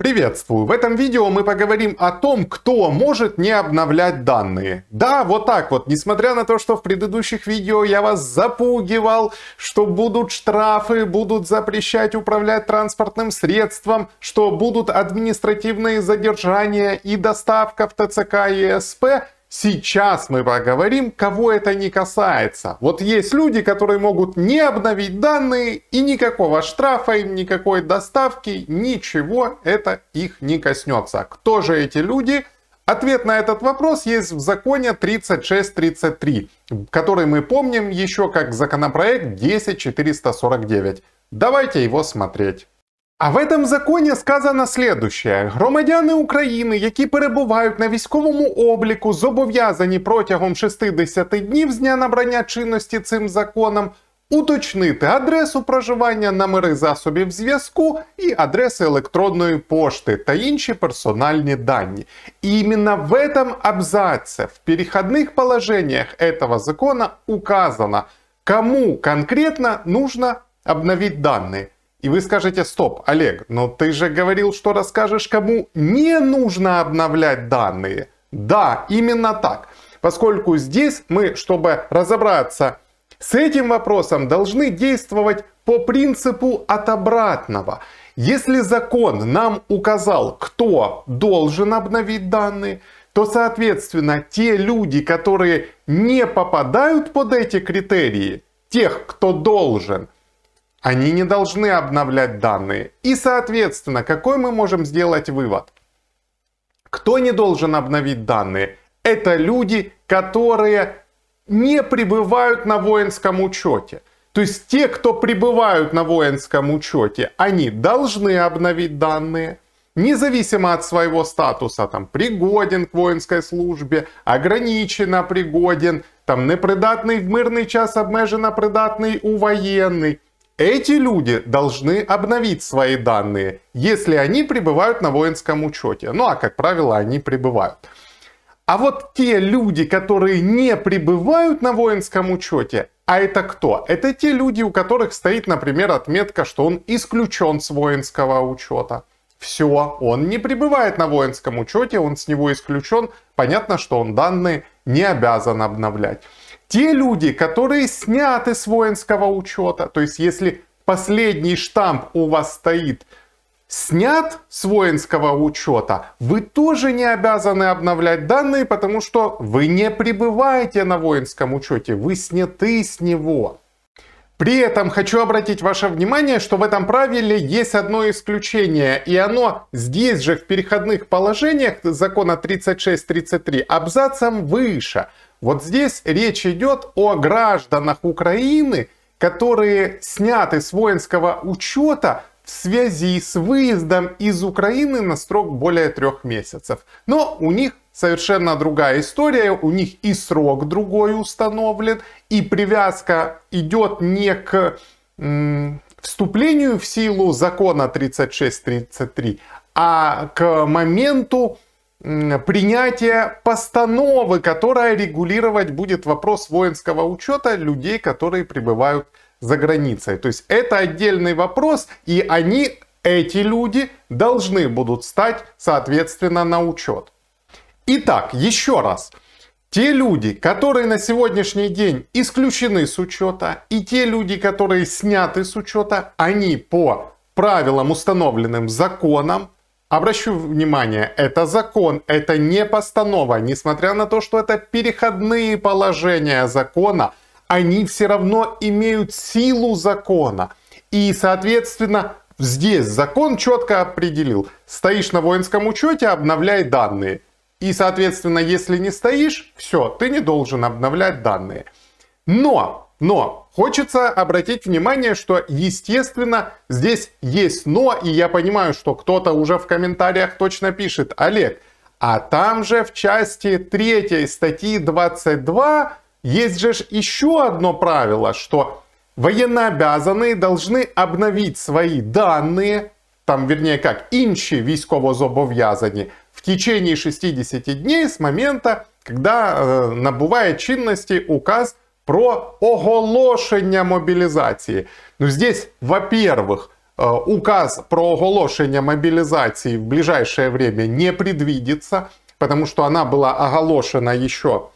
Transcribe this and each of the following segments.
Приветствую! В этом видео мы поговорим о том, кто может не обновлять данные. Да, вот так вот, несмотря на то, что в предыдущих видео я вас запугивал, что будут штрафы, будут запрещать управлять транспортным средством, что будут административные задержания и доставка в ТЦК и СП, Сейчас мы поговорим, кого это не касается. Вот есть люди, которые могут не обновить данные и никакого штрафа им, никакой доставки, ничего это их не коснется. Кто же эти люди? Ответ на этот вопрос есть в законе 3633, который мы помним еще как законопроект 10449. Давайте его смотреть. А в этом законі сказано следующее: громадяни України, які перебувають на військовому обліку, зобов'язані протягом 60 днів з дня набрання чинності цим законом уточнити адресу проживання, номери засобів зв'язку і адреси електронної пошти та інші персональні дані. И именно в этом абзаце, в переходных положениях этого закона указано, кому конкретно нужно обновить данные. И вы скажете, стоп, Олег, но ты же говорил, что расскажешь, кому не нужно обновлять данные. Да, именно так. Поскольку здесь мы, чтобы разобраться с этим вопросом, должны действовать по принципу от обратного. Если закон нам указал, кто должен обновить данные, то, соответственно, те люди, которые не попадают под эти критерии, тех, кто должен – они не должны обновлять данные. И, соответственно, какой мы можем сделать вывод? Кто не должен обновить данные? Это люди, которые не пребывают на воинском учете. То есть те, кто пребывают на воинском учете, они должны обновить данные, независимо от своего статуса, там, пригоден к воинской службе, ограниченно пригоден, там, непридатный в мирный час, обмеженно придатный у военный. Эти люди должны обновить свои данные, если они пребывают на воинском учете. Ну а как правило они пребывают. А вот те люди, которые не пребывают на воинском учете, а это кто? Это те люди, у которых стоит, например, отметка, что он исключен с воинского учета. Все, он не пребывает на воинском учете, он с него исключен. Понятно, что он данные не обязан обновлять. Те люди, которые сняты с воинского учета, то есть если последний штамп у вас стоит снят с воинского учета, вы тоже не обязаны обновлять данные, потому что вы не пребываете на воинском учете, вы сняты с него. При этом хочу обратить ваше внимание, что в этом правиле есть одно исключение, и оно здесь же в переходных положениях закона 36.33 абзацем выше. Вот здесь речь идет о гражданах Украины, которые сняты с воинского учета в связи с выездом из Украины на срок более трех месяцев. Но у них совершенно другая история, у них и срок другой установлен, и привязка идет не к вступлению в силу закона 3633, а к моменту принятия постановы, которая регулировать будет вопрос воинского учета людей, которые пребывают за границей. То есть это отдельный вопрос, и они, эти люди, должны будут стать, соответственно, на учет. Итак, еще раз. Те люди, которые на сегодняшний день исключены с учета, и те люди, которые сняты с учета, они по правилам, установленным законом, Обращу внимание, это закон, это не постанова. Несмотря на то, что это переходные положения закона, они все равно имеют силу закона. И, соответственно, здесь закон четко определил. Стоишь на воинском учете, обновляй данные. И, соответственно, если не стоишь, все, ты не должен обновлять данные. Но но хочется обратить внимание, что, естественно, здесь есть но, и я понимаю, что кто-то уже в комментариях точно пишет, Олег, а там же в части 3 статьи 22 есть же еще одно правило, что военнообязанные должны обновить свои данные, там вернее как, інші військовозобов'язані, в течение 60 дней с момента, когда э, набуває чинности указ про оголошення мобилизации. Ну здесь, во-первых, указ про оголошение мобилизации в ближайшее время не предвидится, потому что она была оголошена еще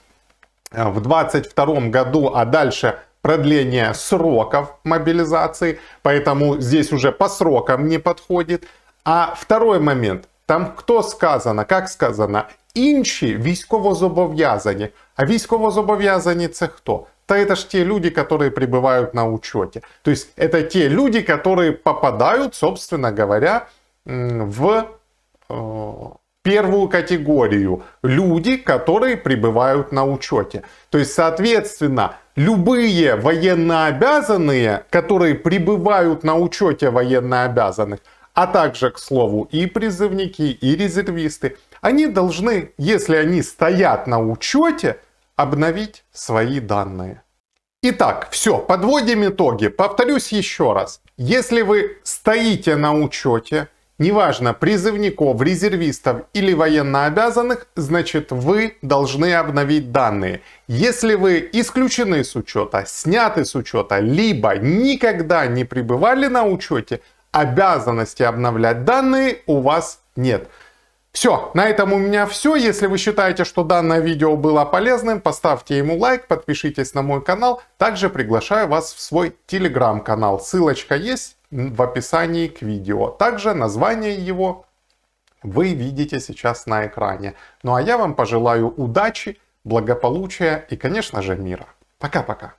в 2022 году, а дальше продление сроков мобилизации, поэтому здесь уже по срокам не подходит. А второй момент, там кто сказано, как сказано, інші військовозобов'язані. А військовозобов'язані це хто? Да это ж те люди, которые пребывают на учете. То есть это те люди, которые попадают, собственно говоря, в э, первую категорию. Люди, которые пребывают на учете. То есть, соответственно, любые военнообязанные, которые пребывают на учете военнообязанных, а также, к слову, и призывники, и резервисты, они должны, если они стоят на учете, обновить свои данные. Итак, все, подводим итоги. Повторюсь еще раз. Если вы стоите на учете, неважно, призывников, резервистов или военнообязанных, значит вы должны обновить данные. Если вы исключены с учета, сняты с учета, либо никогда не пребывали на учете, обязанности обновлять данные у вас нет. Все, на этом у меня все. Если вы считаете, что данное видео было полезным, поставьте ему лайк, подпишитесь на мой канал. Также приглашаю вас в свой телеграм-канал. Ссылочка есть в описании к видео. Также название его вы видите сейчас на экране. Ну а я вам пожелаю удачи, благополучия и, конечно же, мира. Пока-пока.